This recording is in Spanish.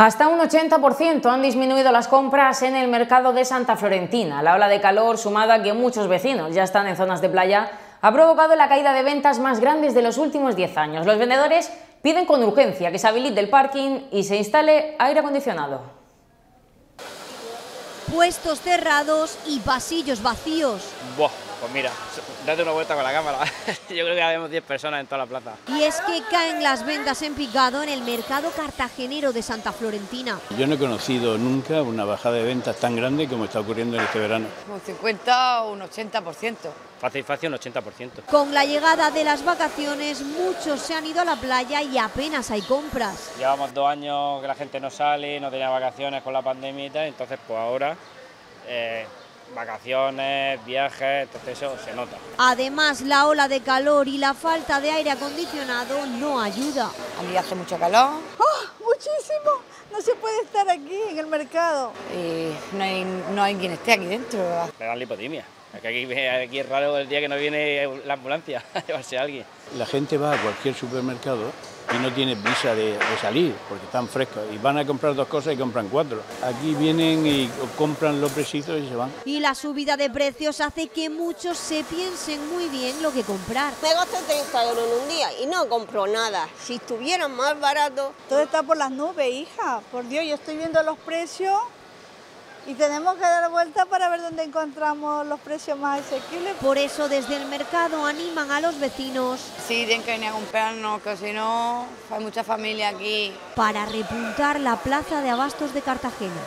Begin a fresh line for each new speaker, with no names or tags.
Hasta un 80% han disminuido las compras en el mercado de Santa Florentina. La ola de calor, sumada a que muchos vecinos ya están en zonas de playa, ha provocado la caída de ventas más grandes de los últimos 10 años. Los vendedores piden con urgencia que se habilite el parking y se instale aire acondicionado.
Puestos cerrados y pasillos vacíos.
Buah, pues mira, date una vuelta con la cámara. Yo creo que habemos 10 personas en toda la plaza.
Y es que caen las ventas en picado en el mercado cartagenero de Santa Florentina.
Yo no he conocido nunca una bajada de ventas tan grande como está ocurriendo en este verano.
Un 50 o un 80%.
Fácil, fácil, un 80%.
Con la llegada de las vacaciones, muchos se han ido a la playa y apenas hay compras.
Llevamos dos años que la gente no sale, no tenía vacaciones con la pandemia y tal, entonces pues ahora eh, vacaciones, viajes, entonces eso se nota.
Además, la ola de calor y la falta de aire acondicionado no ayuda.
A mí hace mucho calor
¡Oh, muchísimo! No se puede estar aquí en el mercado.
y no hay, no hay quien esté aquí dentro.
Me dan lipotimia. Aquí, aquí es raro el día que no viene la ambulancia a llevarse a alguien.
La gente va a cualquier supermercado y no tiene visa de, de salir porque están frescos y van a comprar dos cosas y compran cuatro. Aquí vienen y compran los precisos y se van.
Y la subida de precios hace que muchos se piensen muy bien lo que comprar.
Me gasté 30 euros en un día y no compro nada. Si estuvieran más baratos,
Todo está por las nubes, hija. Por Dios, yo estoy viendo los precios y tenemos que dar vuelta para ver dónde encontramos los precios más asequibles.
Por eso desde el mercado animan a los vecinos
Sí, tienen que venir a comprarnos, que si no, hay mucha familia aquí.
para repuntar la plaza de abastos de Cartagena.